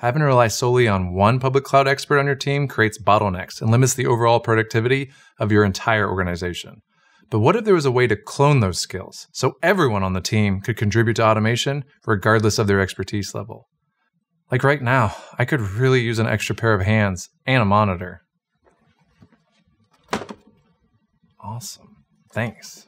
Having to rely solely on one public cloud expert on your team creates bottlenecks and limits the overall productivity of your entire organization. But what if there was a way to clone those skills so everyone on the team could contribute to automation regardless of their expertise level? Like right now, I could really use an extra pair of hands and a monitor. Awesome. Thanks.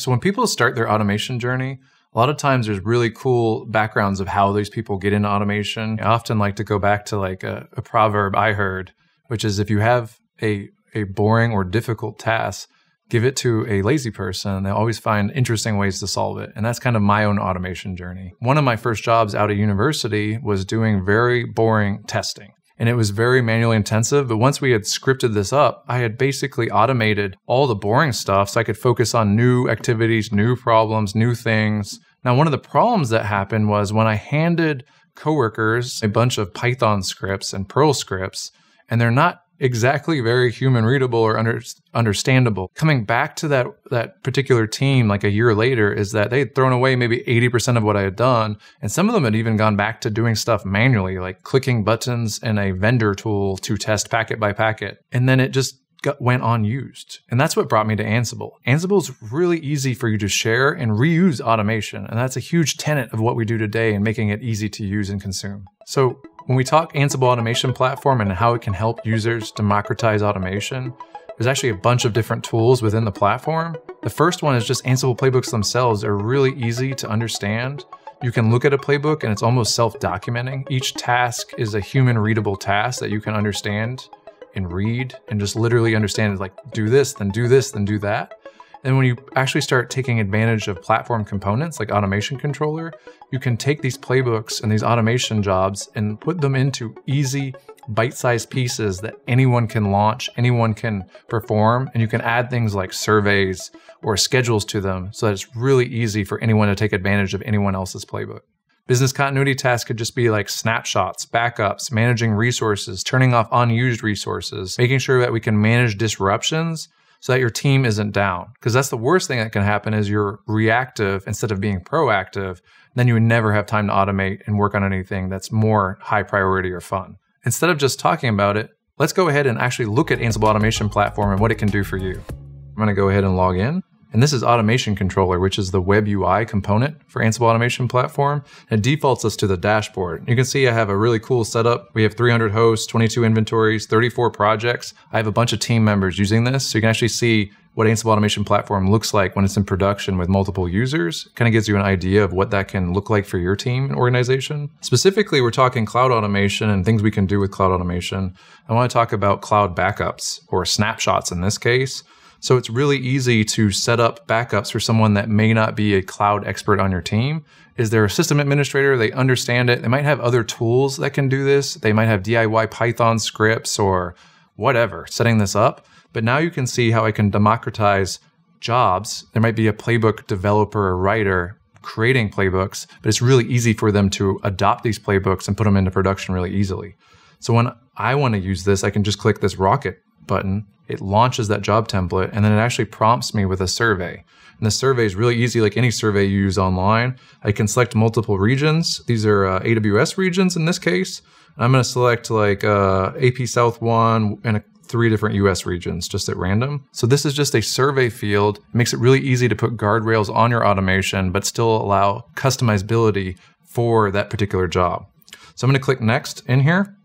So when people start their automation journey, a lot of times there's really cool backgrounds of how these people get into automation. I often like to go back to like a, a proverb I heard, which is if you have a a boring or difficult task, give it to a lazy person. They'll always find interesting ways to solve it. And that's kind of my own automation journey. One of my first jobs out of university was doing very boring testing and it was very manually intensive. But once we had scripted this up, I had basically automated all the boring stuff so I could focus on new activities, new problems, new things. Now, one of the problems that happened was when I handed coworkers a bunch of Python scripts and Perl scripts, and they're not exactly very human readable or under, understandable. Coming back to that that particular team like a year later is that they had thrown away maybe 80% of what I had done and some of them had even gone back to doing stuff manually like clicking buttons in a vendor tool to test packet by packet. And then it just got, went unused. And that's what brought me to Ansible. Ansible is really easy for you to share and reuse automation. And that's a huge tenet of what we do today in making it easy to use and consume. So when we talk Ansible automation platform and how it can help users democratize automation, there's actually a bunch of different tools within the platform. The first one is just Ansible playbooks themselves are really easy to understand. You can look at a playbook and it's almost self-documenting. Each task is a human readable task that you can understand and read and just literally understand like do this, then do this, then do that. And when you actually start taking advantage of platform components like Automation Controller, you can take these playbooks and these automation jobs and put them into easy, bite sized pieces that anyone can launch, anyone can perform, and you can add things like surveys or schedules to them so that it's really easy for anyone to take advantage of anyone else's playbook. Business continuity tasks could just be like snapshots, backups, managing resources, turning off unused resources, making sure that we can manage disruptions so that your team isn't down. Because that's the worst thing that can happen is you're reactive instead of being proactive. Then you would never have time to automate and work on anything that's more high priority or fun. Instead of just talking about it, let's go ahead and actually look at Ansible Automation Platform and what it can do for you. I'm going to go ahead and log in. And this is Automation Controller, which is the web UI component for Ansible Automation Platform. It defaults us to the dashboard. You can see I have a really cool setup. We have 300 hosts, 22 inventories, 34 projects. I have a bunch of team members using this. So you can actually see what Ansible Automation Platform looks like when it's in production with multiple users. Kind of gives you an idea of what that can look like for your team and organization. Specifically, we're talking cloud automation and things we can do with cloud automation. I want to talk about cloud backups or snapshots in this case. So it's really easy to set up backups for someone that may not be a cloud expert on your team. Is there a system administrator? They understand it. They might have other tools that can do this. They might have DIY Python scripts or whatever setting this up. But now you can see how I can democratize jobs. There might be a playbook developer or writer creating playbooks, but it's really easy for them to adopt these playbooks and put them into production really easily. So when I want to use this, I can just click this rocket button it launches that job template and then it actually prompts me with a survey. And the survey is really easy, like any survey you use online. I can select multiple regions. These are uh, AWS regions in this case. I'm going to select like uh, AP South 1 and a, three different US regions just at random. So this is just a survey field. It makes it really easy to put guardrails on your automation, but still allow customizability for that particular job. So I'm going to click next in here.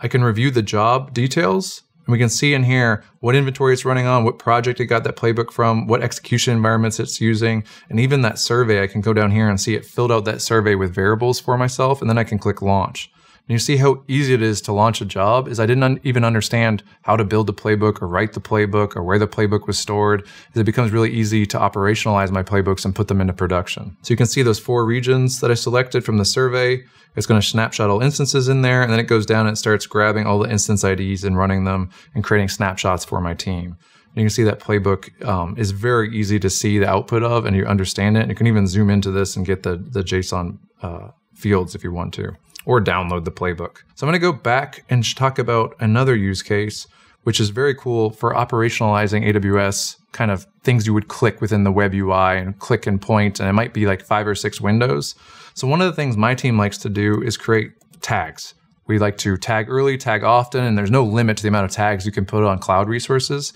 I can review the job details and we can see in here what inventory it's running on, what project it got that playbook from, what execution environments it's using, and even that survey. I can go down here and see it filled out that survey with variables for myself, and then I can click launch. And you see how easy it is to launch a job is I didn't un- even understand how to build the playbook or write the playbook or where the playbook was stored. It becomes really easy to operationalize my playbooks and put them into production. So you can see those four regions that I selected from the survey. It's going to snapshot all instances in there and then it goes down and it starts grabbing all the instance IDs and running them and creating snapshots for my team. And you can see that playbook um, is very easy to see the output of and you understand it. And you can even zoom into this and get the, the JSON uh, fields if you want to or download the playbook. So I'm going to go back and talk about another use case, which is very cool for operationalizing AWS kind of things you would click within the web UI and click and point, and it might be like five or six windows. So one of the things my team likes to do is create tags. We like to tag early, tag often, and there's no limit to the amount of tags you can put on cloud resources.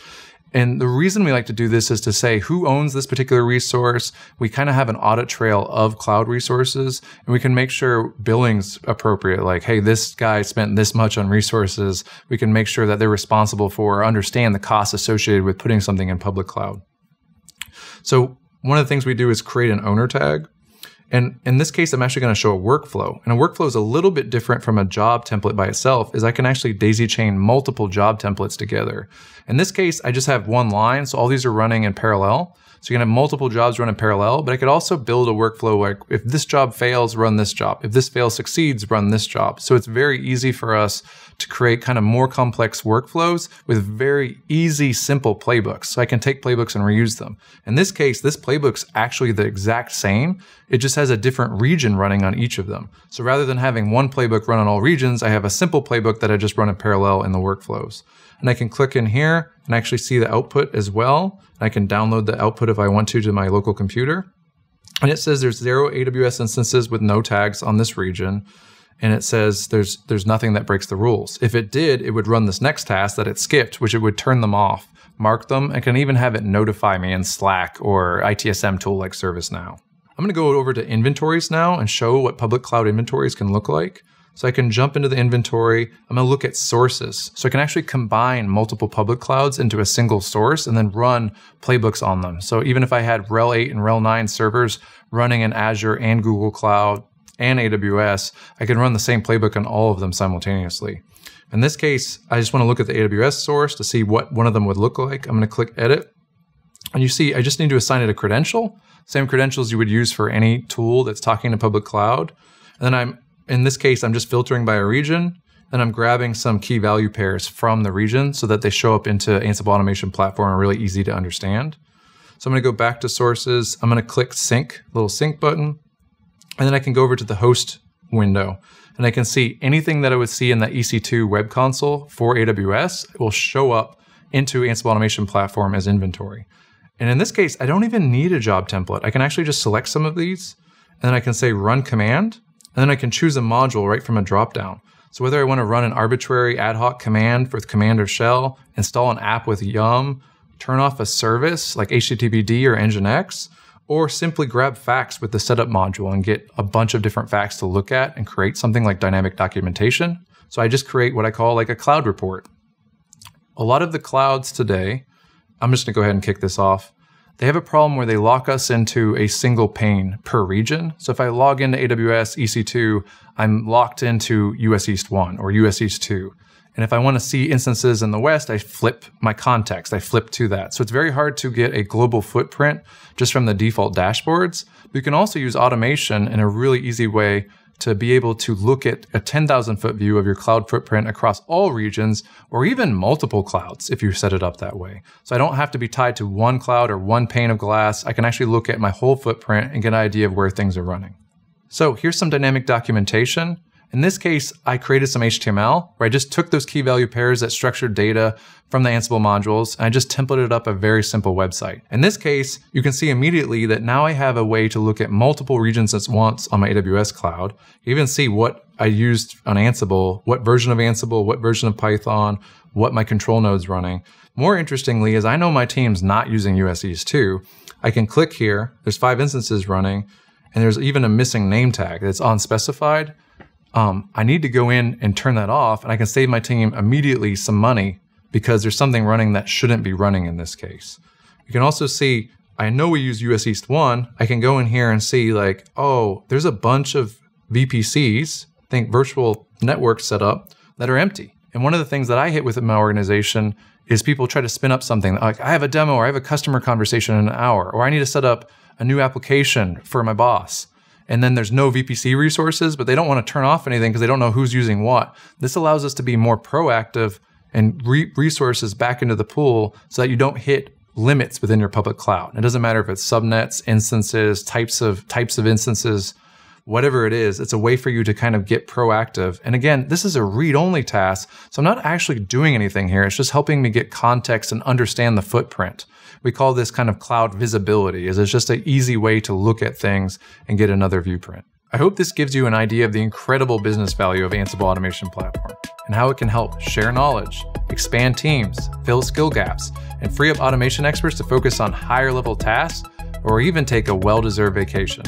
And the reason we like to do this is to say who owns this particular resource. We kind of have an audit trail of cloud resources and we can make sure billing's appropriate. Like, hey, this guy spent this much on resources. We can make sure that they're responsible for or understand the costs associated with putting something in public cloud. So one of the things we do is create an owner tag. And in this case, I'm actually going to show a workflow. And a workflow is a little bit different from a job template by itself, is I can actually daisy chain multiple job templates together. In this case, I just have one line, so all these are running in parallel. So you can have multiple jobs run in parallel, but I could also build a workflow like if this job fails, run this job. If this fails, succeeds, run this job. So it's very easy for us to create kind of more complex workflows with very easy, simple playbooks. So I can take playbooks and reuse them. In this case, this playbook's actually the exact same. It just has a different region running on each of them. So rather than having one playbook run on all regions, I have a simple playbook that I just run in parallel in the workflows and I can click in here and actually see the output as well. And I can download the output if I want to to my local computer. And it says there's zero AWS instances with no tags on this region. And it says there's there's nothing that breaks the rules. If it did, it would run this next task that it skipped, which it would turn them off, mark them, and can even have it notify me in Slack or ITSM tool like ServiceNow. I'm to go over to inventories now and show what public cloud inventories can look like. So I can jump into the inventory. I'm to look at sources. So I can actually combine multiple public clouds into a single source and then run playbooks on them. So even if I had RHEL 8 and RHEL 9 servers running in Azure and Google Cloud and AWS, I can run the same playbook on all of them simultaneously. In this case, I just want to look at the AWS source to see what one of them would look like. I'm going to click edit. And you see, I just need to assign it a credential, same credentials you would use for any tool that's talking to public cloud. And then I'm in this case, I'm just filtering by a region and I'm grabbing some key value pairs from the region so that they show up into Ansible Automation Platform and really easy to understand. So I'm going to go back to sources. I'm going to click sync, little sync button, and then I can go over to the host window and I can see anything that I would see in the EC2 web console for AWS will show up into Ansible Automation Platform as inventory. And in this case, I don't even need a job template. I can actually just select some of these and then I can say run command and then I can choose a module right from a dropdown. So whether I want to run an arbitrary ad hoc command with command or shell, install an app with Yum, turn off a service like HTTPD or Nginx, or simply grab facts with the setup module and get a bunch of different facts to look at and create something like dynamic documentation. So I just create what I call like a cloud report. A lot of the clouds today, I'm just to go ahead and kick this off they have a problem where they lock us into a single pane per region. So if I log into AWS EC2, I'm locked into US East 1 or US East 2. And if I want to see instances in the West, I flip my context, I flip to that. So it's very hard to get a global footprint just from the default dashboards. But you can also use automation in a really easy way to be able to look at a 10,000 foot view of your cloud footprint across all regions or even multiple clouds if you set it up that way. So I don't have to be tied to one cloud or one pane of glass. I can actually look at my whole footprint and get an idea of where things are running. So here's some dynamic documentation. In this case, I created some HTML where I just took those key value pairs that structured data from the Ansible modules and I just templated up a very simple website. In this case, you can see immediately that now I have a way to look at multiple regions at once on my AWS cloud. You even see what I used on Ansible, what version of Ansible, what version of Python, what my control node's running. More interestingly is I know my team's not using US East 2. I can click here, there's five instances running, and there's even a missing name tag that's unspecified um, I need to go in and turn that off, and I can save my team immediately some money because there's something running that shouldn't be running in this case. You can also see, I know we use US East 1. I can go in here and see, like, oh, there's a bunch of VPCs, think virtual networks set up, that are empty. And one of the things that I hit with in my organization is people try to spin up something like, I have a demo or I have a customer conversation in an hour, or I need to set up a new application for my boss and then there's no VPC resources, but they don't want to turn off anything because they don't know who's using what. This allows us to be more proactive and re- resources back into the pool so that you don't hit limits within your public cloud. It doesn't matter if it's subnets, instances, types of types of instances, whatever it is, it's a way for you to kind of get proactive. And again, this is a read-only task, so I'm not actually doing anything here. It's just helping me get context and understand the footprint. We call this kind of cloud visibility, as it's just an easy way to look at things and get another viewprint. I hope this gives you an idea of the incredible business value of Ansible Automation Platform and how it can help share knowledge, expand teams, fill skill gaps, and free up automation experts to focus on higher level tasks or even take a well deserved vacation.